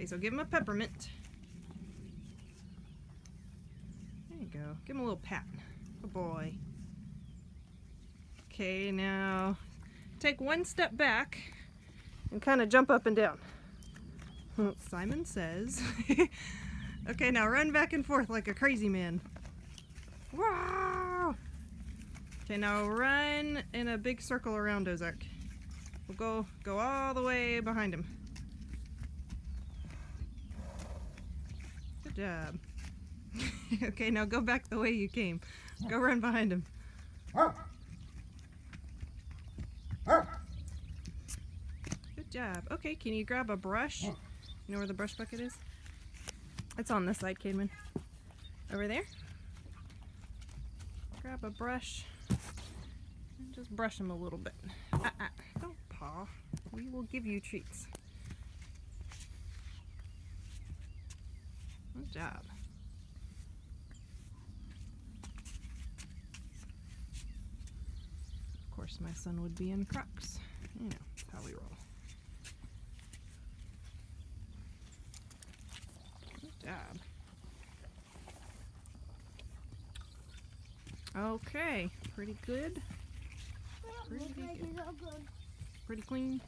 Okay, so give him a peppermint. There you go. Give him a little pat. Good boy. Okay, now take one step back and kind of jump up and down. Simon says. okay, now run back and forth like a crazy man. Wow! Okay, now run in a big circle around Ozark. We'll go go all the way behind him. Job. okay, now go back the way you came. Go run behind him. Good job. Okay, can you grab a brush? You know where the brush bucket is? It's on this side, Caedmon. Over there. Grab a brush and just brush him a little bit. Ah, ah. Don't paw. We will give you treats. Good job. Of course, my son would be in Crocs. You know, that's how we roll. Good job. Okay, pretty good. Pretty looks like good. it's all good. Pretty clean.